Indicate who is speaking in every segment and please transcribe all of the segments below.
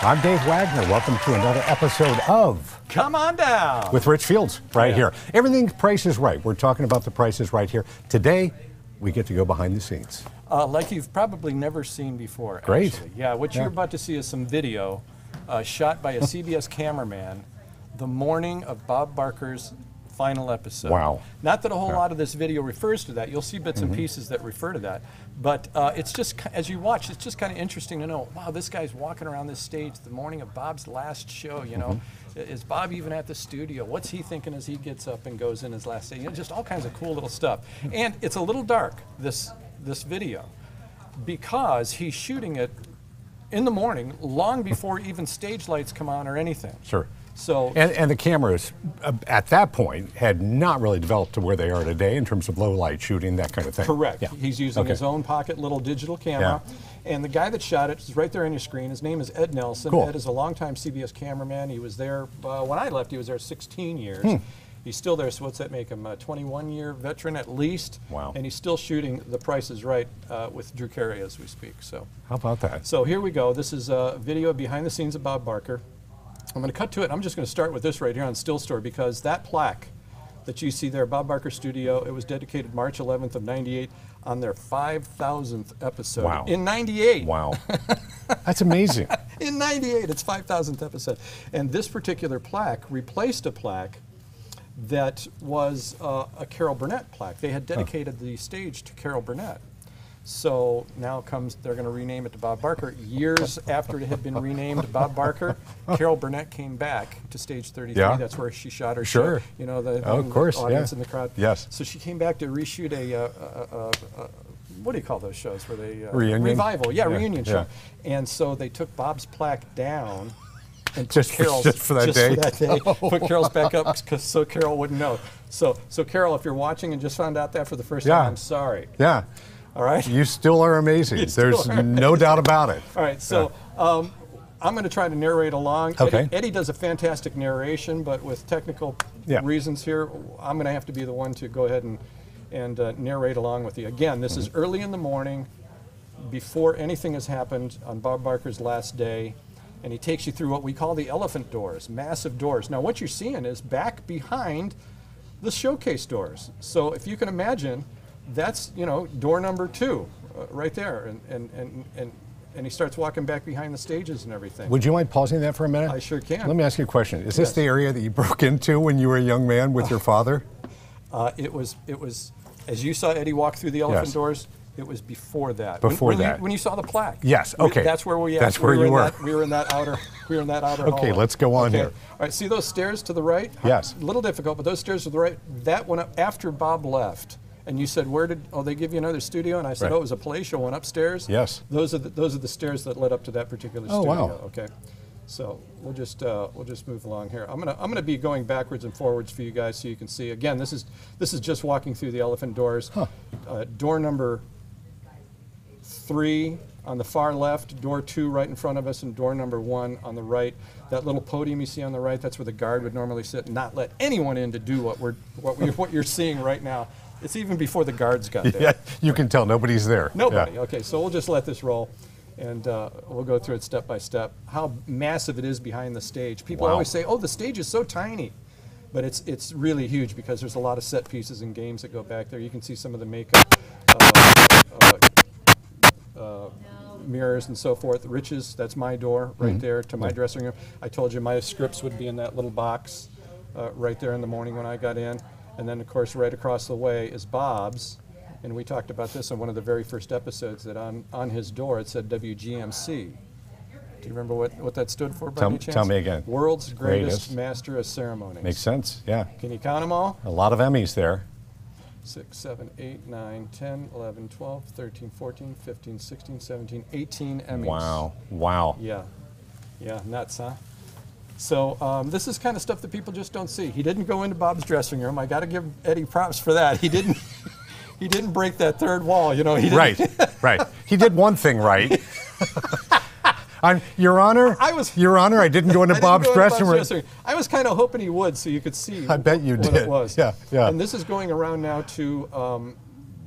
Speaker 1: I'm Dave Wagner. Welcome to another episode of
Speaker 2: Come on down.
Speaker 1: with Rich Fields right
Speaker 2: Yeah.
Speaker 1: here. Everything Price is Right. We're talking about the Price is Right here. Today, we get to go behind the scenes.
Speaker 2: Uh, like you've probably never seen before.
Speaker 1: Great.
Speaker 2: actually. Yeah, what
Speaker 1: Yeah.
Speaker 2: you're about to see is some video uh, shot by a CBS cameraman the morning of Bob Barker's final episode.
Speaker 1: Wow. Mm-hmm.
Speaker 2: Not that a whole lot of this video refers to that. You'll see bits and pieces that refer to that. But uh, it's just, as you watch, it's just kind of interesting to know, wow, this guy's walking around this stage the morning of Bob's last show, you know.
Speaker 1: Mm-hmm.
Speaker 2: Is Bob even at the studio? What's he thinking as he gets up and goes in his last day? You know, just all kinds of cool little stuff. And it's a little dark, this, this video, because he's shooting it in the morning, long before even stage lights come on or anything.
Speaker 1: Sure.
Speaker 2: So
Speaker 1: And, and the cameras uh, at that point had not really developed to where they are today in terms of low light shooting, that kind of thing.
Speaker 2: Correct.
Speaker 1: Yeah.
Speaker 2: He's using
Speaker 1: Okay.
Speaker 2: his own pocket little digital camera. And the guy that shot it is right there on your screen. His name is Ed Nelson.
Speaker 1: Cool.
Speaker 2: Ed is a longtime CBS cameraman. He was there uh, when I left. He was there 16 years.
Speaker 1: Hmm.
Speaker 2: He's still there. So what's that make him? A 21 year veteran at least.
Speaker 1: Wow.
Speaker 2: And he's still shooting The Price is Right uh, with Drew Carey as we speak. So.
Speaker 1: How about that?
Speaker 2: So here we go. This is a video behind the scenes of Bob Barker. I'm going to cut to it. I'm just going to start with this right here on Still Store because that plaque that you see there, Bob Barker Studio, it was dedicated March 11th of 98 on their 5,000th episode.
Speaker 1: Wow.
Speaker 2: In 98.
Speaker 1: Wow. That's amazing.
Speaker 2: In 98, it's 5,000th episode. And this particular plaque replaced a plaque that was uh, a Carol Burnett plaque. They had dedicated the stage to Carol Burnett. So now comes, they're going to rename it to Bob Barker. Years after it had been renamed Bob Barker, Carol Burnett came back to stage 33.
Speaker 1: Yeah.
Speaker 2: That's where she shot her
Speaker 1: Sure.
Speaker 2: show. You know, the,
Speaker 1: Oh, of
Speaker 2: the
Speaker 1: course,
Speaker 2: audience
Speaker 1: yeah.
Speaker 2: in the crowd.
Speaker 1: Yes.
Speaker 2: So she came back to reshoot a, uh, uh, uh, uh, what do you call those shows where they uh,
Speaker 1: Reunion?
Speaker 2: revival? Yeah,
Speaker 1: Yeah,
Speaker 2: reunion show. And so they took Bob's plaque down and
Speaker 1: Just
Speaker 2: Carol's
Speaker 1: just for that day?
Speaker 2: that day. Put Carol's back up 'cause- so Carol wouldn't know. So, so Carol, if you're watching and just found out that for the first
Speaker 1: Yeah.
Speaker 2: time, I'm sorry.
Speaker 1: Yeah.
Speaker 2: All right.
Speaker 1: You still are amazing.
Speaker 2: You
Speaker 1: There's
Speaker 2: are
Speaker 1: no doubt about it.
Speaker 2: All right. So. Um, I'm going to try to narrate along.
Speaker 1: Okay.
Speaker 2: Eddie, Eddie does a fantastic narration, but with technical
Speaker 1: Yeah.
Speaker 2: reasons here, I'm going to have to be the one to go ahead and, and uh, narrate along with you. Again, this
Speaker 1: Mm-hmm.
Speaker 2: is early in the morning, before anything has happened on Bob Barker's last day, and he takes you through what we call the elephant doors, massive doors. Now, what you're seeing is back behind the showcase doors. So, if you can imagine, that's you know door number two, uh, right there, and and and and. And he starts walking back behind the stages and everything.
Speaker 1: Would you mind pausing that for a minute?
Speaker 2: I sure can.
Speaker 1: Let me ask you a question. Is this
Speaker 2: Yes.
Speaker 1: the area that you broke into when you were a young man with your father?
Speaker 2: Uh, it was, it was, as you saw Eddie walk through the elephant
Speaker 1: Yes.
Speaker 2: doors, it was before that. When-
Speaker 1: Before
Speaker 2: when,
Speaker 1: that.
Speaker 2: You, when you saw the plaque.
Speaker 1: Yes,
Speaker 2: We-
Speaker 1: okay.
Speaker 2: that's where we at.
Speaker 1: That's where
Speaker 2: we
Speaker 1: you were.
Speaker 2: That, we were in that outer, we were in that outer
Speaker 1: Okay,
Speaker 2: hallway.
Speaker 1: let's go on
Speaker 2: Okay.
Speaker 1: here.
Speaker 2: All right, see those stairs to the right?
Speaker 1: Yes.
Speaker 2: A little difficult, but those stairs to the right, that went up after Bob left. And you said, where did, oh, they give you another studio? And I said,
Speaker 1: Right.
Speaker 2: oh, it was a palatial one upstairs?
Speaker 1: Yes.
Speaker 2: Those are the, those are the stairs that led up to that particular
Speaker 1: Oh,
Speaker 2: studio.
Speaker 1: wow.
Speaker 2: Okay. So we'll just uh, we'll just move along here. I'm gonna I'm gonna be going backwards and forwards for you guys so you can see. Again, this is this is just walking through the elephant doors. Uh, door number three on the far left, door two right in front of us, and door number one on the right. That little podium you see on the right, that's where the guard would normally sit and not let anyone in to do what we're what we what you're seeing right now. It's even before the guards got there.
Speaker 1: Yeah, you can tell nobody's there.
Speaker 2: Nobody.
Speaker 1: Yeah.
Speaker 2: Okay, so we'll just let this roll, and uh, we'll go through it step by step. How massive it is behind the stage. People
Speaker 1: Wow.
Speaker 2: always say, "Oh, the stage is so tiny," but it's it's really huge because there's a lot of set pieces and games that go back there. You can see some of the makeup. Uh, uh, uh, mirrors and so forth. Riches, that's my door right
Speaker 1: Mm-hmm.
Speaker 2: there to my dressing room. I told you my scripts would be in that little box uh, right there in the morning when I got in. And then, of course, right across the way is Bob's. And we talked about this in one of the very first episodes that on, on his door it said WGMC. Do you remember what, what that stood for by
Speaker 1: Tell-
Speaker 2: any chance?
Speaker 1: tell me again.
Speaker 2: World's Greatest,
Speaker 1: Greatest.
Speaker 2: Master of Ceremonies.
Speaker 1: Makes sense. Yeah.
Speaker 2: Can you count them all?
Speaker 1: A lot of Emmys there.
Speaker 2: 6, 7, 8, 9, 10, 11, 12, 13, 14, 15, 16, 17, 18 Emmys.
Speaker 1: Wow. Wow.
Speaker 2: Yeah, yeah, nuts, huh? So um, this is kind of stuff that people just don't see. He didn't go into Bob's dressing room. I got to give Eddie props for that. He didn't. he didn't break that third wall. You know, he didn't.
Speaker 1: Right. right. He did one thing right. I'm, Your Honor,
Speaker 2: I was-
Speaker 1: Your Honor, I didn't go into Bob's
Speaker 2: go into
Speaker 1: dressing room.
Speaker 2: dressing room. I was kind of hoping he would, so you could see.
Speaker 1: I bet you
Speaker 2: what
Speaker 1: did.
Speaker 2: It was.
Speaker 1: Yeah, yeah.
Speaker 2: And this is going around now to um,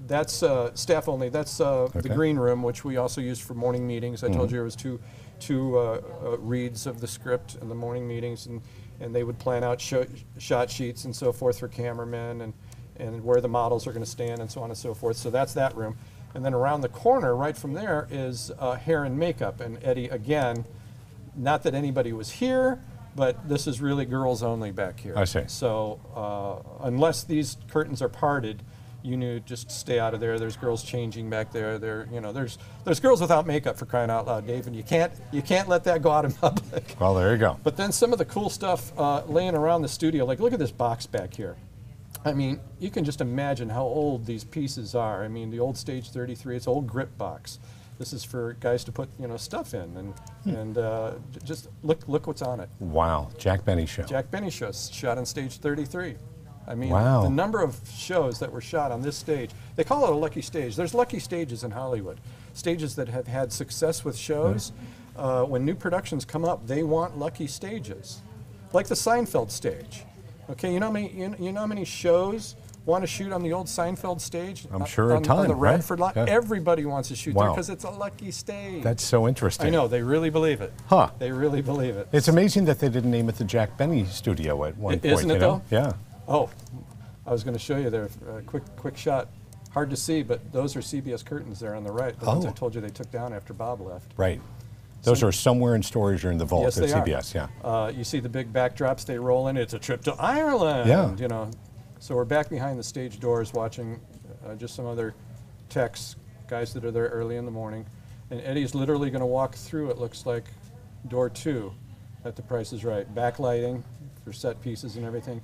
Speaker 2: that's uh, staff only. That's uh, the
Speaker 1: Okay. Mm-hmm.
Speaker 2: green room, which we also use for morning meetings. I told you there was two two uh, uh, reads of the script in the morning meetings, and and they would plan out sho- shot sheets and so forth for cameramen and and where the models are going to stand and so on and so forth. So that's that room. And then around the corner, right from there, is uh, hair and makeup. And Eddie, again, not that anybody was here, but this is really girls only back here.
Speaker 1: I see.
Speaker 2: So uh, unless these curtains are parted, you knew just stay out of there. There's girls changing back there. There, you know, there's there's girls without makeup for crying out loud, Dave, and you can't you can't let that go out in public.
Speaker 1: Well, there you go.
Speaker 2: But then some of the cool stuff uh, laying around the studio, like look at this box back here. I mean, you can just imagine how old these pieces are. I mean, the old Stage 33, it's old grip box. This is for guys to put you know stuff in, and and uh, j- just look look what's on it.
Speaker 1: Wow, Jack Benny show.
Speaker 2: Jack Benny show shot on stage 33. I mean,
Speaker 1: Wow.
Speaker 2: the number of shows that were shot on this stage, they call it a lucky stage. There's lucky stages in Hollywood, stages that have had success with shows. Uh, when new productions come up, they want lucky stages, like the Seinfeld stage. Okay, you know how many, you you know how many shows want to shoot on the old Seinfeld stage?
Speaker 1: I'm sure a ton,
Speaker 2: on the
Speaker 1: right?
Speaker 2: Lot.
Speaker 1: Yeah.
Speaker 2: Everybody wants to shoot there because it's a lucky stage.
Speaker 1: That's so interesting.
Speaker 2: I know, they really believe it.
Speaker 1: Huh.
Speaker 2: They really believe it.
Speaker 1: It's amazing that they didn't name it the Jack Benny Studio at one
Speaker 2: I-
Speaker 1: point.
Speaker 2: isn't it
Speaker 1: you know?
Speaker 2: though?
Speaker 1: Yeah.
Speaker 2: Oh, I was going to show you there. Uh, quick, quick shot. Hard to see, but those are CBS curtains there on the right. The ones I
Speaker 1: Oh.
Speaker 2: told you they took down after Bob left.
Speaker 1: Right. Those are somewhere in storage or in the vault
Speaker 2: yes,
Speaker 1: at
Speaker 2: they
Speaker 1: CBS.
Speaker 2: are.
Speaker 1: Yeah.
Speaker 2: Uh, you see the big backdrops they roll in. It's a trip to Ireland.
Speaker 1: Yeah.
Speaker 2: You know, so we're back behind the stage doors watching uh, just some other techs, guys that are there early in the morning, and Eddie's literally going to walk through. It looks like door two, at The Price is Right. Backlighting for set pieces and everything.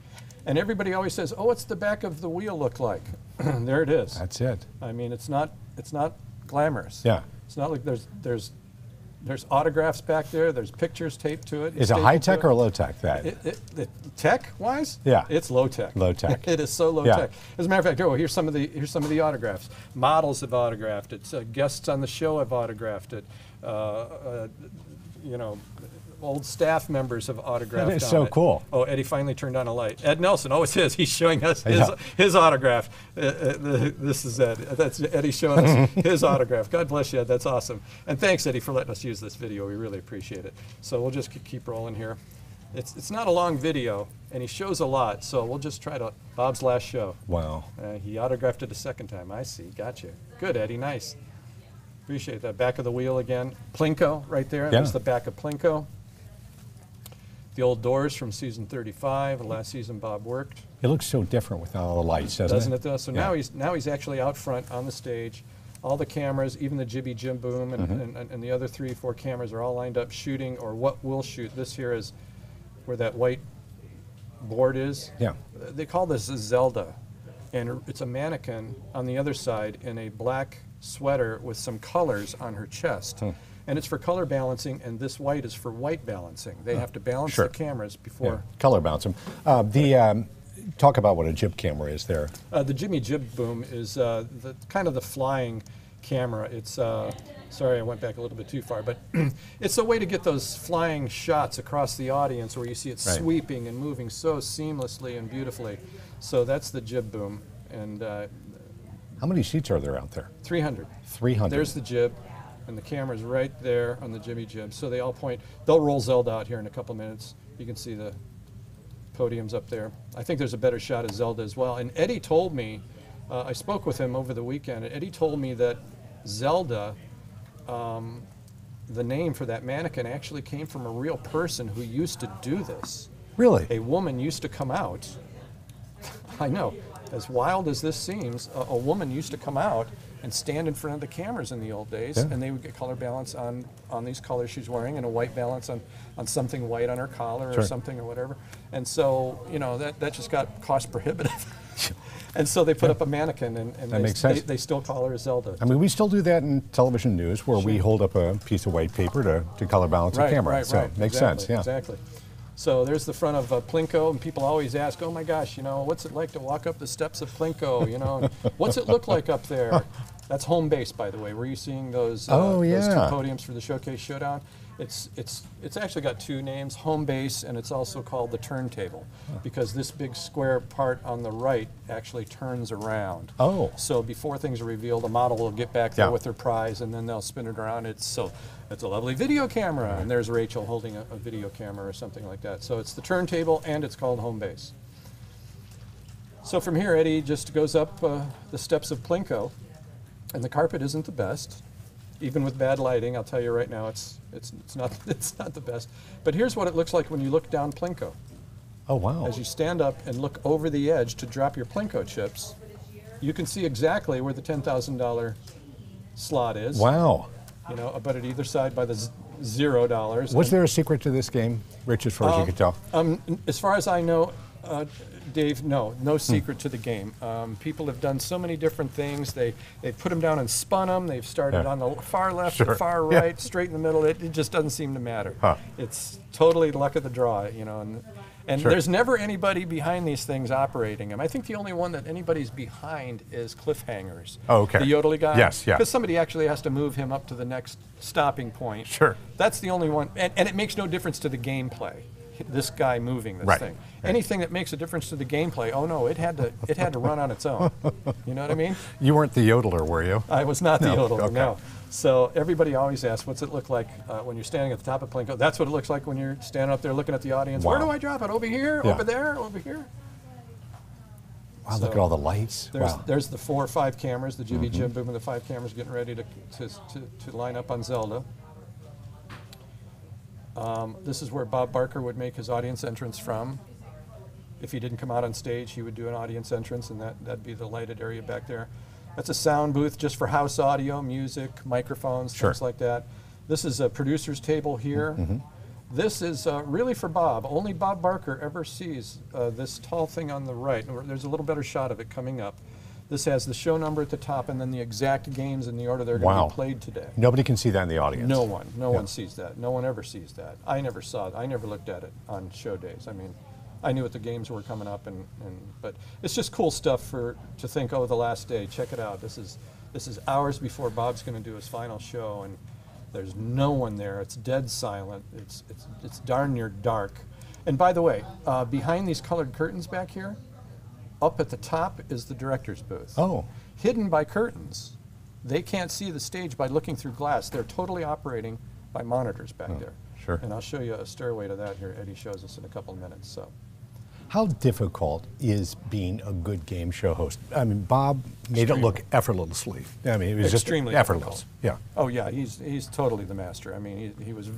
Speaker 2: And everybody always says, "Oh, what's the back of the wheel look like?" there it is.
Speaker 1: That's it.
Speaker 2: I mean, it's not it's not glamorous.
Speaker 1: Yeah.
Speaker 2: It's not like there's there's there's autographs back there. There's pictures taped to it.
Speaker 1: Is it high tech
Speaker 2: it.
Speaker 1: or low tech? That.
Speaker 2: It, it, tech wise?
Speaker 1: Yeah.
Speaker 2: It's low tech.
Speaker 1: Low tech.
Speaker 2: it is so low
Speaker 1: Yeah.
Speaker 2: tech. As a matter of fact, oh, here's some of the here's some of the autographs. Models have autographed it. Uh, guests on the show have autographed it. Uh, uh, you know, old staff members have autographed.
Speaker 1: is
Speaker 2: on
Speaker 1: so
Speaker 2: it.
Speaker 1: cool.
Speaker 2: Oh, Eddie finally turned on a light. Ed Nelson. Oh, it's his. He's showing us his,
Speaker 1: Yeah.
Speaker 2: his autograph. Uh, uh, this is Ed. That's Eddie showing us his autograph. God bless you, Ed. That's awesome. And thanks, Eddie, for letting us use this video. We really appreciate it. So we'll just keep rolling here. It's, it's not a long video, and he shows a lot, so we'll just try to. Bob's last show.
Speaker 1: wow.
Speaker 2: Uh, he autographed it a second time. I see. Gotcha. Good, Eddie. Nice. Appreciate that. Back of the wheel again. Plinko right there.
Speaker 1: Yeah.
Speaker 2: the back of Plinko. The old doors from season 35. The last season Bob worked.
Speaker 1: It looks so different with all the lights, doesn't,
Speaker 2: Doesn't it though? So now
Speaker 1: Yeah.
Speaker 2: he's now he's actually out front on the stage. All the cameras, even the Jibby Jim Boom and,
Speaker 1: Mm-hmm.
Speaker 2: and, and the other three, four cameras are all lined up shooting or what will shoot. This here is where that white board is.
Speaker 1: Yeah.
Speaker 2: They call this a Zelda. And it's a mannequin on the other side in a black sweater with some colors on her chest. And it's for color balancing, and this white is for white balancing. They have to balance
Speaker 1: Sure.
Speaker 2: the cameras before.
Speaker 1: Color bounce 'em. Uh, the um, talk about what a jib camera is there.
Speaker 2: Uh, the Jimmy Jib Boom is uh, the kind of the flying camera. It's uh, sorry, I went back a little bit too far, but it's a way to get those flying shots across the audience where you see it
Speaker 1: Right.
Speaker 2: sweeping and moving so seamlessly and beautifully. So that's the Jib Boom, and uh,
Speaker 1: How many seats are there out there?
Speaker 2: 300.
Speaker 1: 300.
Speaker 2: There's the jib, and the camera's right there on the Jimmy Jib. So they all point. They'll roll Zelda out here in a couple minutes. You can see the podiums up there. I think there's a better shot of Zelda as well. And Eddie told me, uh, I spoke with him over the weekend, and Eddie told me that Zelda, um, the name for that mannequin, actually came from a real person who used to do this.
Speaker 1: Really?
Speaker 2: A woman used to come out. I know, as wild as this seems, a, a woman used to come out and stand in front of the cameras in the old days,
Speaker 1: Yeah.
Speaker 2: and they would get color balance on on these colors she's wearing, and a white balance on on something white on her collar
Speaker 1: Sure.
Speaker 2: or something or whatever. And so, you know, that that just got cost prohibitive. and so they put up a mannequin, and, and
Speaker 1: That
Speaker 2: they,
Speaker 1: makes
Speaker 2: they,
Speaker 1: sense.
Speaker 2: they still call her Zelda.
Speaker 1: I mean, we still do that in television news where we hold up a piece of white paper to, to color balance a camera.
Speaker 2: Right,
Speaker 1: so
Speaker 2: right.
Speaker 1: makes
Speaker 2: exactly,
Speaker 1: sense, yeah.
Speaker 2: Exactly. So there's the front of uh, Plinko, and people always ask, "Oh my gosh, you know, what's it like to walk up the steps of Plinko? You know, what's it look like up there?" That's home base, by the way. Were you seeing those, uh,
Speaker 1: Oh,
Speaker 2: those two podiums for the Showcase Showdown? It's, it's, it's actually got two names, home base, and it's also called the turntable, because this big square part on the right actually turns around.
Speaker 1: Oh.
Speaker 2: So before things are revealed, the model will get back there
Speaker 1: Yeah.
Speaker 2: with their prize, and then they'll spin it around. It's so, it's a lovely video camera, and there's Rachel holding a, a video camera or something like that. So it's the turntable, and it's called home base. So from here, Eddie just goes up uh, the steps of Plinko, and the carpet isn't the best, even with bad lighting. I'll tell you right now, it's it's it's not it's not the best. But here's what it looks like when you look down Plinko.
Speaker 1: Oh, wow.
Speaker 2: As you stand up and look over the edge to drop your Plinko chips, you can see exactly where the ten thousand dollar slot is.
Speaker 1: Wow.
Speaker 2: You know, but at either side by the z- zero dollars.
Speaker 1: Was there a secret to this game, Rich, as far as you could tell?
Speaker 2: um, as far as I know, uh, Dave, no, no secret to the game. Um, people have done so many different things. They they put them down and spun them. They've started
Speaker 1: Yeah.
Speaker 2: on the far left,
Speaker 1: Sure.
Speaker 2: the far
Speaker 1: Yeah.
Speaker 2: right, straight in the middle. It, it just doesn't seem to matter.
Speaker 1: Huh.
Speaker 2: It's totally luck of the draw, you know. And, and
Speaker 1: Sure.
Speaker 2: there's never anybody behind these things operating them. I think the only one that anybody's behind is cliffhangers.
Speaker 1: Oh, okay.
Speaker 2: The Yodely guy.
Speaker 1: Yes, yeah.
Speaker 2: Because somebody actually has to move him up to the next stopping point.
Speaker 1: Sure.
Speaker 2: That's the only one, and, and it makes no difference to the gameplay. This guy moving this
Speaker 1: Right,
Speaker 2: thing.
Speaker 1: right.
Speaker 2: Anything that makes a difference to the gameplay, oh no, it had to it had to run on its own. You know what I mean?
Speaker 1: You weren't the yodeler, were you?
Speaker 2: I was not the
Speaker 1: No,
Speaker 2: yodeler,
Speaker 1: okay.
Speaker 2: no. So everybody always asks, what's it look like uh, when you're standing at the top of Plinko? That's what it looks like when you're standing up there looking at the audience. Where do I drop it? Over here?
Speaker 1: Yeah.
Speaker 2: Over there? Over here?
Speaker 1: Wow, look at all the lights.
Speaker 2: There's,
Speaker 1: wow.
Speaker 2: there's the four or five cameras, the Jibby
Speaker 1: Mm-hmm.
Speaker 2: Jim Boom and the five cameras getting ready to, to, to, to line up on Zelda. Um, this is where Bob Barker would make his audience entrance from. If he didn't come out on stage, he would do an audience entrance, and that, that'd be the lighted area back there. That's a sound booth just for house audio, music, microphones,
Speaker 1: Sure.
Speaker 2: things like that. This is a producer's table here.
Speaker 1: Mm-hmm.
Speaker 2: This is uh, really for Bob. Only Bob Barker ever sees uh, this tall thing on the right. And There's a little better shot of it coming up. This has the show number at the top and then the exact games in the order they're going to
Speaker 1: Wow.
Speaker 2: be played today.
Speaker 1: Nobody can see that in the audience.
Speaker 2: No one, no
Speaker 1: Yeah.
Speaker 2: one sees that. No one ever sees that. I never saw it. I never looked at it on show days. I mean, I knew what the games were coming up, and, and but it's just cool stuff for to think. Oh, the last day. Check it out. This is this is hours before Bob's going to do his final show, and there's no one there. It's dead silent. It's it's it's darn near dark. And by the way, uh, behind these colored curtains back here, up at the top is the director's booth
Speaker 1: Oh,
Speaker 2: hidden by curtains. They can't see the stage by looking through glass. They're totally operating by monitors back hmm. there.
Speaker 1: sure.
Speaker 2: And I'll show you a stairway to that here. Eddie shows us in a couple of minutes. So
Speaker 1: how difficult is being a good game show host? I mean, Bob made it look effortlessly. I mean, it was
Speaker 2: Extremely
Speaker 1: just effortless.
Speaker 2: difficult.
Speaker 1: Yeah.
Speaker 2: Oh yeah, he's he's totally the master. I mean, he, he was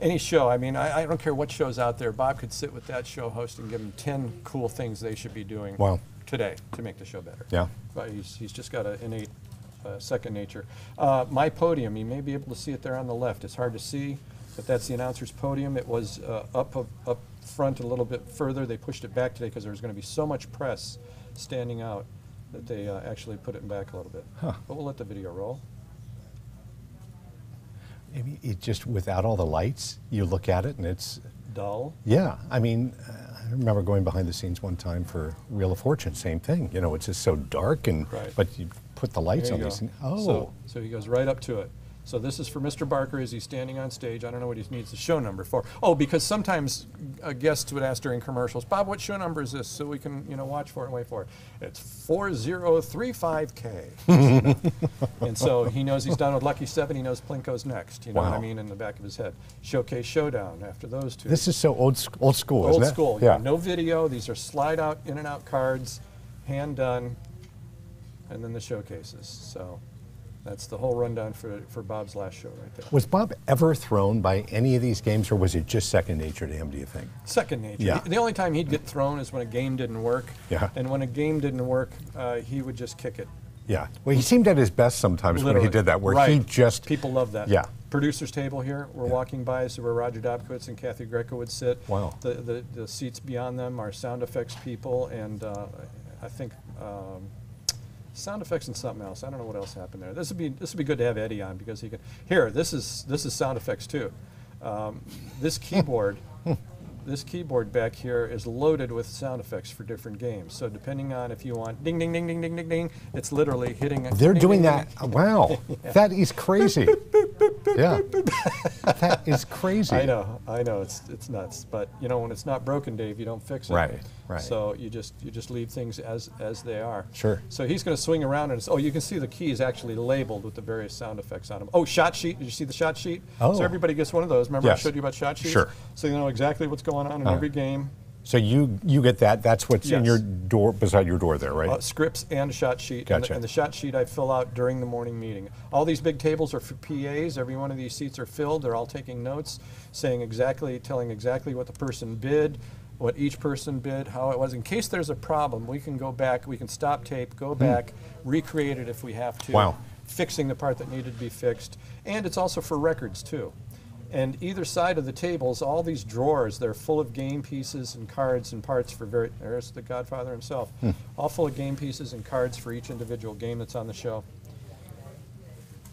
Speaker 2: any show. I mean, I, I don't care what show's out there. Bob could sit with that show host and give him ten cool things they should be doing
Speaker 1: Wow.
Speaker 2: today to make the show better.
Speaker 1: Yeah.
Speaker 2: But he's he's just got an innate uh, second nature. Uh, my podium, you may be able to see it there on the left. It's hard to see, but that's the announcer's podium. It was uh, up up up front a little bit further. They pushed it back today because there was going to be so much press standing out that they uh, actually put it back a little bit.
Speaker 1: Huh.
Speaker 2: But we'll let the video roll.
Speaker 1: I mean, it just without all the lights, you look at it and it's
Speaker 2: Dull.
Speaker 1: yeah. I mean, I remember going behind the scenes one time for Wheel of Fortune. Same thing. You know, it's just so dark and
Speaker 2: Right.
Speaker 1: but you put the lights on
Speaker 2: you
Speaker 1: these.
Speaker 2: go.
Speaker 1: things. Oh,
Speaker 2: So, so he goes right up to it. So this is for Mr. Barker as he's standing on stage. I don't know what he needs the show number for. Oh, because sometimes uh, guests would ask during commercials, Bob, what show number is this? So we can, you know, watch for it and wait for it. It's 4035K. and so he knows he's done with Lucky Seven. He knows Plinko's next. You know what I
Speaker 1: Wow.
Speaker 2: mean? In the back of his head. Showcase Showdown after those two.
Speaker 1: this is so old sc- old school,
Speaker 2: Old
Speaker 1: isn't it?
Speaker 2: school.
Speaker 1: Yeah.
Speaker 2: No video. These are slide out, in and out cards, hand done, and then the showcases. So that's the whole rundown for, for Bob's last show right there.
Speaker 1: Was Bob ever thrown by any of these games, or was it just second nature to him? Do you think?
Speaker 2: Second nature.
Speaker 1: Yeah.
Speaker 2: The only time he'd get thrown is when a game didn't work.
Speaker 1: Yeah.
Speaker 2: And when a game didn't work, uh, he would just kick it.
Speaker 1: Yeah. Well, he seemed at his best sometimes when he did that, where
Speaker 2: right.
Speaker 1: he just
Speaker 2: People love that.
Speaker 1: Yeah.
Speaker 2: Producer's table here. We're
Speaker 1: Yeah.
Speaker 2: walking by, so where Roger Dobkowitz and Kathy Greco would sit.
Speaker 1: Wow.
Speaker 2: The, the, the seats beyond them are sound effects people, and uh, I think um, sound effects and something else. I don't know what else happened there. This would be this would be good to have Eddie on because he can. Here, this is this is sound effects too. Um, this keyboard. This keyboard back here is loaded with sound effects for different games. So depending on if you want ding ding ding ding ding ding ding, it's literally hitting. a
Speaker 1: They're
Speaker 2: ding,
Speaker 1: doing
Speaker 2: ding,
Speaker 1: that.
Speaker 2: ding.
Speaker 1: Wow, that is crazy. Yeah. that is crazy.
Speaker 2: I know, I know, it's it's nuts. But you know, when it's not broken, Dave, you don't fix it.
Speaker 1: Right, right.
Speaker 2: So you just you just leave things as as they are.
Speaker 1: Sure.
Speaker 2: So he's going to swing around and it's, oh, you can see the keys actually labeled with the various sound effects on them. Oh, shot sheet. Did you see the shot sheet?
Speaker 1: Oh.
Speaker 2: So everybody gets one of those. Remember I showed you about shot sheets?
Speaker 1: Sure.
Speaker 2: So you know exactly what's going on in
Speaker 1: Uh-huh.
Speaker 2: every game.
Speaker 1: So you you get that. That's what's in your door beside your door there, right?
Speaker 2: Uh, scripts and a shot sheet. And the,
Speaker 1: Gotcha.
Speaker 2: and the shot sheet I fill out during the morning meeting. All these big tables are for PAs. Every one of these seats are filled. They're all taking notes, saying exactly, telling exactly what the person bid, what each person bid, how it was. In case there's a problem, we can go back, we can stop tape, go back, recreate it if we have to.
Speaker 1: Hmm. Wow.
Speaker 2: Fixing the part that needed to be fixed. And it's also for records too. And either side of the tables, all these drawers, they're full of game pieces and cards and parts for very, there's the Godfather himself,
Speaker 1: Hmm.
Speaker 2: all full of game pieces and cards for each individual game that's on the show.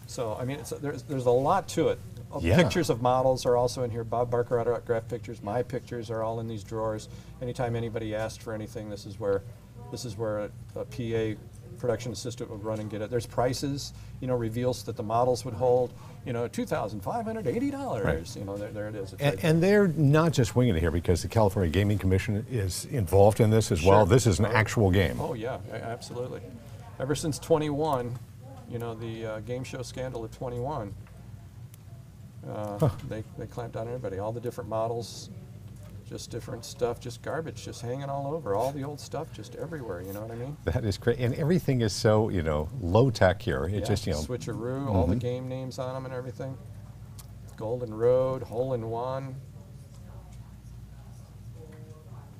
Speaker 2: So, I mean, it's, there's, there's a lot to it. Uh,
Speaker 1: Yeah.
Speaker 2: Pictures of models are also in here. Bob Barker autographed pictures. My pictures are all in these drawers. Anytime anybody asked for anything, this is where, this is where a, a PA production assistant would run and get it. There's prices, you know, reveals that the models would hold, you know, two thousand five hundred eighty dollars.
Speaker 1: Right.
Speaker 2: You know, there, there it is.
Speaker 1: And,
Speaker 2: right
Speaker 1: and they're not just winging it here because the California Gaming Commission is involved in this as well. This is an actual game.
Speaker 2: Oh yeah, absolutely. Ever since 21, you know, the uh, game show scandal of 21, uh, they, they clamped down on everybody. All the different models, just different stuff, just garbage, just hanging all over. All the old stuff, just everywhere. You know what I mean?
Speaker 1: That is great. And everything is so, you know, low tech here. It
Speaker 2: Yeah,
Speaker 1: just, you know,
Speaker 2: switcheroo, all the mm-hmm. game names on them and everything. Golden Road, Hole in One,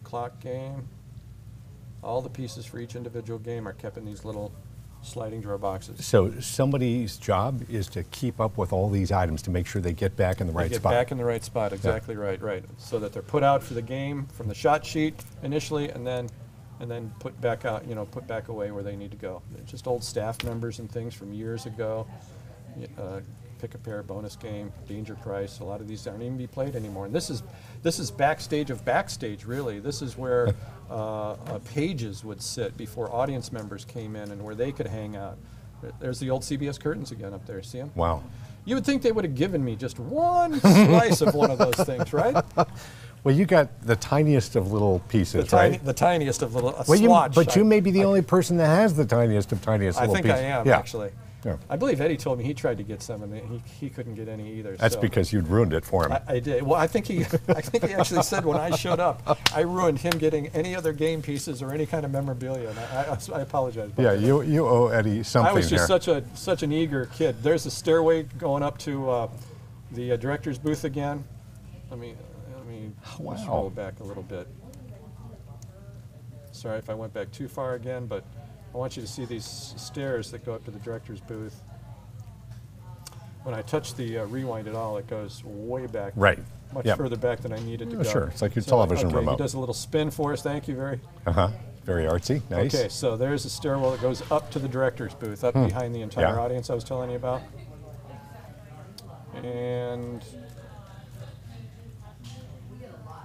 Speaker 2: clock game. All the pieces for each individual game are kept in these little sliding drawer boxes.
Speaker 1: so somebody's job is to keep up with all these items to make sure they get back in the right
Speaker 2: get
Speaker 1: spot.
Speaker 2: back in the right spot, exactly right, right. So that they're put out for the game from the shot sheet initially, and then, and then put back out, you know, put back away where they need to go. They're just old staff members and things from years ago. Uh, pick a pair, bonus game, danger price. A lot of these aren't even be played anymore. And this is, this is backstage of backstage, really. This is where uh, uh, pages would sit before audience members came in and where they could hang out. There's the old CBS curtains again up there. See them?
Speaker 1: wow.
Speaker 2: You would think they would have given me just one slice of one of those things, right?
Speaker 1: Well, you got the tiniest of little
Speaker 2: The,
Speaker 1: pieces,
Speaker 2: tiny,
Speaker 1: right?
Speaker 2: the tiniest of little
Speaker 1: well, you,
Speaker 2: swatch.
Speaker 1: but
Speaker 2: I-
Speaker 1: you may be the only person that has the tiniest of tiniest
Speaker 2: I
Speaker 1: little
Speaker 2: think
Speaker 1: pieces.
Speaker 2: I am
Speaker 1: yeah.
Speaker 2: actually.
Speaker 1: Yeah.
Speaker 2: I believe Eddie told me he tried to get some and he, he couldn't get any either.
Speaker 1: That's
Speaker 2: so.
Speaker 1: because you'd ruined it for him.
Speaker 2: I, I did. Well, I think he, I think he actually said when I showed up, I ruined him getting any other game pieces or any kind of memorabilia. And I, I, I apologize.
Speaker 1: yeah, you you owe Eddie something
Speaker 2: I was just such a such an eager kid. There's a stairway going up to uh, the uh, director's booth again. Let me let me
Speaker 1: Wow.
Speaker 2: scroll back a little bit. Sorry if I went back too far again, but I want you to see these stairs that go up to the director's booth. When I touch the uh, rewind at all, it goes way back.
Speaker 1: Right.
Speaker 2: Much
Speaker 1: Yep.
Speaker 2: further back than I needed to
Speaker 1: Oh,
Speaker 2: go.
Speaker 1: sure. It's like your
Speaker 2: So,
Speaker 1: television
Speaker 2: okay,
Speaker 1: remote.
Speaker 2: He does a little spin for us. Thank you very.
Speaker 1: Uh huh. Very artsy. Nice.
Speaker 2: Okay, so there's a stairwell that goes up to the director's booth, up behind the entire
Speaker 1: Hmm. Yeah.
Speaker 2: audience I was telling you about. And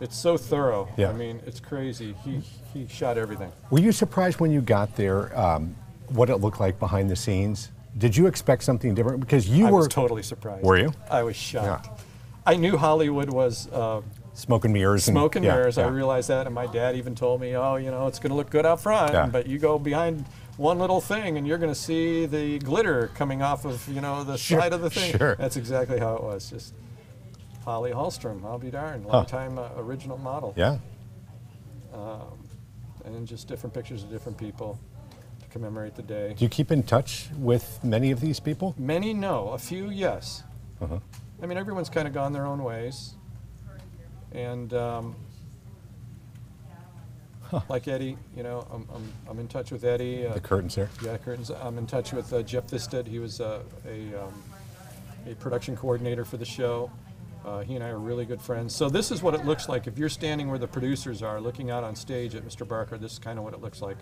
Speaker 2: it's so thorough.
Speaker 1: Yeah.
Speaker 2: I mean, it's crazy. He he shot everything.
Speaker 1: Were you surprised when you got there um, what it looked like behind the scenes? Did you expect something different? Because you
Speaker 2: I
Speaker 1: were
Speaker 2: was totally surprised.
Speaker 1: Were you?
Speaker 2: I was shocked.
Speaker 1: Yeah.
Speaker 2: I knew Hollywood was uh,
Speaker 1: smoke and mirrors. And,
Speaker 2: smoke and
Speaker 1: yeah,
Speaker 2: mirrors. I
Speaker 1: yeah.
Speaker 2: realized that, and my dad even told me, "Oh, you know, it's going to look good out front,
Speaker 1: Yeah.
Speaker 2: but you go behind one little thing, and you're going to see the glitter coming off of you know the
Speaker 1: Sure,
Speaker 2: side of the thing."
Speaker 1: sure.
Speaker 2: That's exactly how it was. Just Holly Hallstrom, I'll be darned, long time uh, original model,
Speaker 1: Yeah.
Speaker 2: and just different pictures of different people to commemorate the day.
Speaker 1: Do you keep in touch with many of these people?
Speaker 2: Many no, a few yes.
Speaker 1: Uh-huh.
Speaker 2: I mean, everyone's kind of gone their own ways, and um, like Eddie, you know, I'm, I'm, I'm in touch with Eddie. Uh,
Speaker 1: The curtains there.
Speaker 2: yeah, curtains. I'm in touch with uh, Jeff Thisted. He was uh, a um, a production coordinator for the show. Uh, he and I are really good friends. So this is what it looks like if you're standing where the producers are, looking out on stage at Mr. Barker. This is kind of what it looks like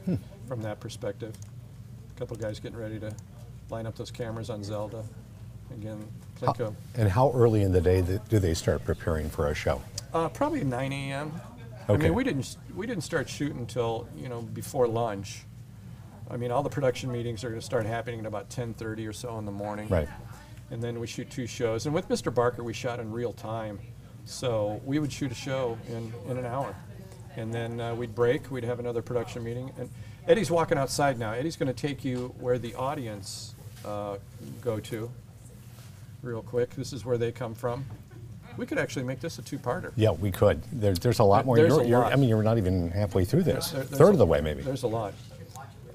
Speaker 2: from that perspective. A couple guys getting ready to line up those cameras on Zelda. Again, Plinko.
Speaker 1: And how early in the day do they start preparing for a show?
Speaker 2: Uh, probably 9 a.m. I mean, we didn't we didn't start shooting until you know before lunch. I mean, all the production meetings are going to start happening at about 10:30 or so in the morning.
Speaker 1: Right.
Speaker 2: And then we shoot two shows. And with Mr. Barker, we shot in real time, so we would shoot a show in, in an hour, and then uh, we'd break. We'd have another production meeting, and Eddie's walking outside now. Eddie's going to take you where the audience uh, go to, real quick. This is where they come from. We could actually make this a two-parter.
Speaker 1: Yeah, we could. There, there's a lot more.
Speaker 2: There's
Speaker 1: You're,
Speaker 2: a
Speaker 1: you're. I mean, you're not even halfway through this.
Speaker 2: There-
Speaker 1: Third
Speaker 2: a-
Speaker 1: of the way, maybe.
Speaker 2: There's a lot.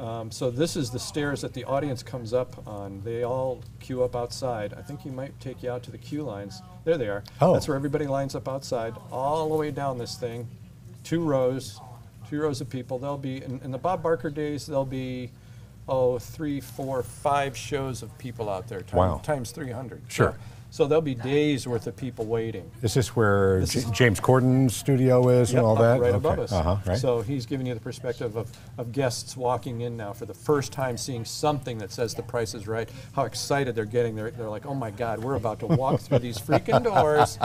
Speaker 2: Um, so this is the stairs that the audience comes up on. They all queue up outside. I think he might take you out to the queue lines. There they are.
Speaker 1: Oh.
Speaker 2: That's where everybody lines up outside, all the way down this thing. Two rows, two rows of people. There'll be, in, in the Bob Barker days, there'll be, oh, three, four, five shows of people out there. Time,
Speaker 1: Wow.
Speaker 2: Times 300.
Speaker 1: Sure.
Speaker 2: So there'll be days worth of people waiting.
Speaker 1: Is this where
Speaker 2: This
Speaker 1: J-
Speaker 2: is-
Speaker 1: James Corden's studio is
Speaker 2: Yep,
Speaker 1: and all
Speaker 2: up
Speaker 1: that?
Speaker 2: Right
Speaker 1: Okay.
Speaker 2: above us.
Speaker 1: Uh-huh, right.
Speaker 2: So he's giving you the perspective of, of guests walking in now for the first time seeing something that says the price is right, how excited they're getting. They're, they're like, oh my God, we're about to walk through these freaking doors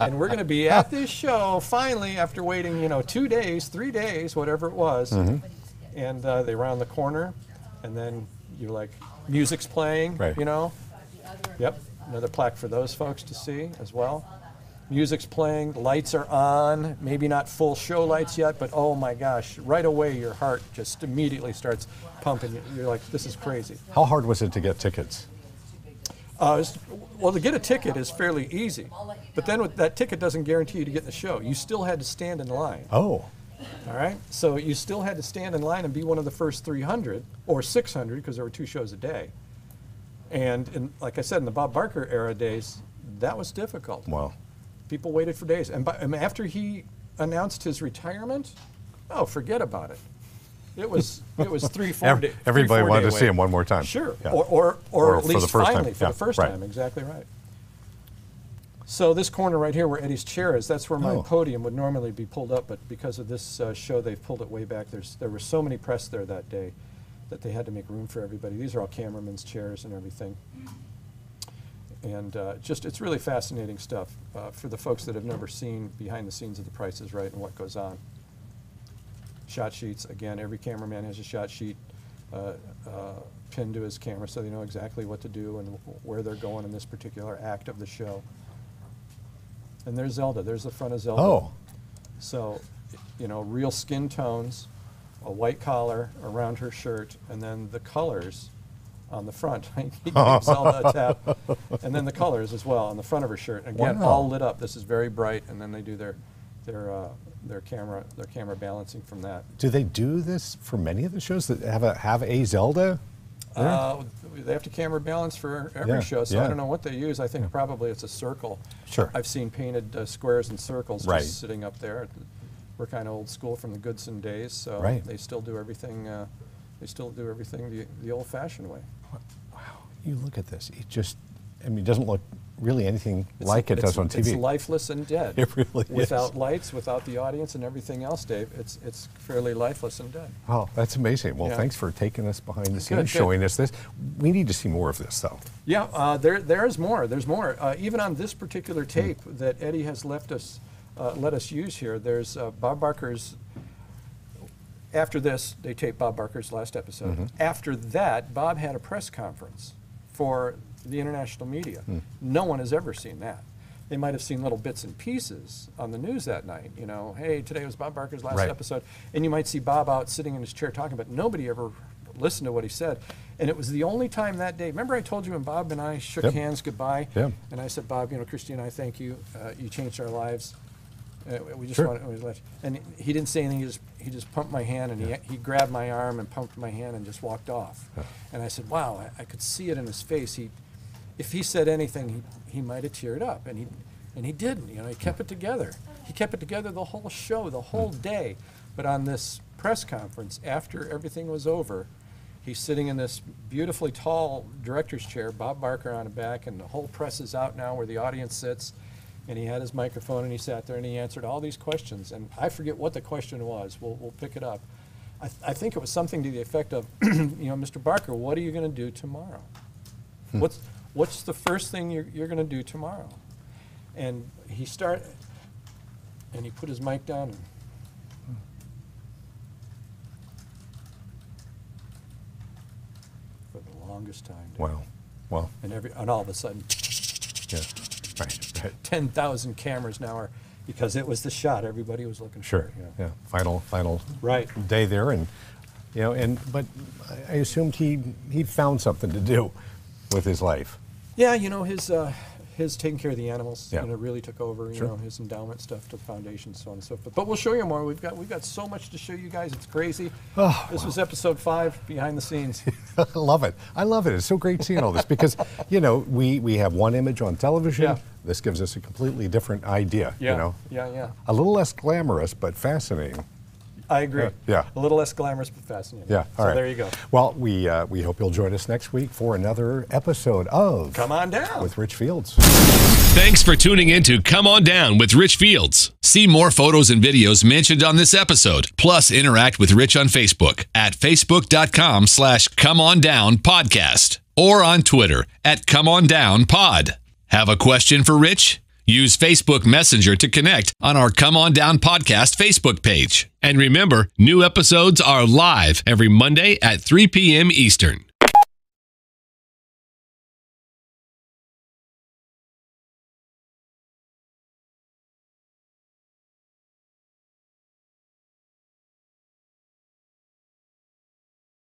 Speaker 2: and we're going to be at this show finally after waiting, you know, two days, three days, whatever it was.
Speaker 1: Mm-hmm.
Speaker 2: And uh, they round the corner and then you're like, music's playing,
Speaker 1: Right.
Speaker 2: you know? Yep, another plaque for those folks to see as well. Music's playing, lights are on, maybe not full show lights yet, but oh my gosh, right away your heart just immediately starts pumping. You- You're like, this is crazy.
Speaker 1: How hard was it to get tickets?
Speaker 2: Uh, well, to get a ticket is fairly easy, but then with, that ticket doesn't guarantee you to get in the show. You still had to stand in line.
Speaker 1: Oh,
Speaker 2: All right, so you still had to stand in line and be one of the first 300 or 600 because there were two shows a day. And in, like I said, in the Bob Barker era days, that was difficult.
Speaker 1: well.
Speaker 2: People waited for days, and, by, and after he announced his retirement, oh, forget about it. It was it was three four
Speaker 1: Ev-
Speaker 2: day, three,
Speaker 1: everybody
Speaker 2: four
Speaker 1: wanted to see him one more time.
Speaker 2: Sure,
Speaker 1: Yeah.
Speaker 2: or or, or,
Speaker 1: Or
Speaker 2: at
Speaker 1: for the
Speaker 2: least
Speaker 1: first time.
Speaker 2: finally for
Speaker 1: Yeah,
Speaker 2: the first
Speaker 1: right.
Speaker 2: time. Exactly right. So this corner right here, where Eddie's chair is, that's where my
Speaker 1: Oh.
Speaker 2: podium would normally be pulled up, but because of this uh, show, they've pulled it way back. There's there were so many press there that day that they had to make room for everybody. These are all cameramen's chairs and everything. And uh, just it's really fascinating stuff uh, for the folks that have never seen behind the scenes of The Price is Right and what goes on. Shot sheets again. Every cameraman has a shot sheet uh, uh, pinned to his camera, so they know exactly what to do and where they're going in this particular act of the show. And there's Zelda. There's the front of Zelda.
Speaker 1: Oh,
Speaker 2: So, you know, real skin tones, a white collar around her shirt, and then the colors on the front. He gave Zelda a tap. And then the colors as well on the front of her shirt. Again,
Speaker 1: Wow.
Speaker 2: all lit up. This is very bright, and then they do their their uh, their camera their camera balancing from that.
Speaker 1: do they do this for many of the shows that have a have a Zelda?
Speaker 2: Uh, they have to camera balance for every
Speaker 1: Yeah,
Speaker 2: show, so I don't know what they use. I think probably it's a circle.
Speaker 1: Sure.
Speaker 2: I've seen painted uh, squares and circles
Speaker 1: Right.
Speaker 2: just sitting up there. We're kind of old school from the Goodson days, so
Speaker 1: Right.
Speaker 2: they still do everything. Uh, they still do everything the, the old-fashioned way.
Speaker 1: Wow, you look at this. It just, I mean, it doesn't look really anything
Speaker 2: It's-
Speaker 1: like it
Speaker 2: it's-
Speaker 1: does on TV.
Speaker 2: It's lifeless and dead.
Speaker 1: It really is.
Speaker 2: Without lights, without the audience, and everything else, Dave, it's it's fairly lifeless and dead.
Speaker 1: Oh, that's amazing. Well,
Speaker 2: Yeah.
Speaker 1: thanks for taking us behind the scenes,
Speaker 2: good.
Speaker 1: showing us this. We need to see more of this, though.
Speaker 2: Yeah, uh, there there's more. There's more. Uh, even on this particular tape that Eddie has left us, uh, let us use here. There's uh, Bob Barker's. After this, they taped Bob Barker's last episode.
Speaker 1: Mm-hmm.
Speaker 2: After that, Bob had a press conference for the international media.
Speaker 1: Hmm.
Speaker 2: No one has ever seen that. They might have seen little bits and pieces on the news that night. You know, hey, today was Bob Barker's last
Speaker 1: Right.
Speaker 2: episode, and you might see Bob out sitting in his chair talking, but nobody ever listened to what he said. And it was the only time that day. Remember, I told you when Bob and I shook
Speaker 1: Yep.
Speaker 2: hands goodbye,
Speaker 1: Yep.
Speaker 2: and I said, Bob, you know, Christy and I thank you. Uh, you changed our lives. Uh, we just
Speaker 1: Sure.
Speaker 2: want to let. And he didn't say anything. He just he just pumped my hand and he he grabbed my arm and pumped my hand and just walked off. And I said, Wow, I, I could see it in his face. He, if he said anything, he he might have teared up, and he and he didn't. You know, he kept it together. He kept it together the whole show, the whole day. But on this press conference, after everything was over, he's sitting in this beautifully tall director's chair, Bob Barker on the back, and the whole press is out now where the audience sits. And he had his microphone and he sat there and he answered all these questions. And I forget what the question was. We'll, we'll pick it up. I, th- I think it was something to the effect of, you know, Mr. Barker, what are you going to do tomorrow? Hmm. What's, what's the first thing you're, you're going to do tomorrow? And he started, and he put his mic down and for the longest time.
Speaker 1: Wow. Well,
Speaker 2: And every and all of a sudden,
Speaker 1: yeah. Right, right.
Speaker 2: ten thousand cameras now are because it was the shot everybody was looking
Speaker 1: Sure.
Speaker 2: for. you know.
Speaker 1: Yeah. Final, final
Speaker 2: Right.
Speaker 1: day there, and you know, and but I- assumed he he found something to do with his life.
Speaker 2: Yeah, you know his uh, his taking care of the animals.
Speaker 1: Yeah.
Speaker 2: You know, really took over. You
Speaker 1: Sure.
Speaker 2: know his endowment stuff to the foundation, so on and so forth. But we'll show you more. We've got we've got so much to show you guys. It's crazy.
Speaker 1: Oh,
Speaker 2: this was episode five, behind the scenes.
Speaker 1: I love it. I love it. It's so great seeing all this because, you know, we, we have one image on television.
Speaker 2: Yeah.
Speaker 1: This gives us a completely different idea,
Speaker 2: Yeah,
Speaker 1: you know.
Speaker 2: yeah, yeah.
Speaker 1: A little less glamorous, but fascinating.
Speaker 2: I agree.
Speaker 1: Yeah.
Speaker 2: A little less glamorous, but fascinating.
Speaker 1: Yeah,
Speaker 2: So
Speaker 1: all right.
Speaker 2: there you go.
Speaker 1: Well, we, uh, we hope you'll join us next week for another episode of
Speaker 2: Come on down.
Speaker 1: with Rich Fields.
Speaker 3: Thanks for tuning in to Come On Down with Rich Fields. See more photos and videos mentioned on this episode. Plus, interact with Rich on Facebook at facebook.com slash come on down podcast or on Twitter at come on down pod. Have a question for Rich? Use Facebook Messenger to connect on our Come On Down podcast Facebook page. And remember, new episodes are live every Monday at 3 p.m. Eastern.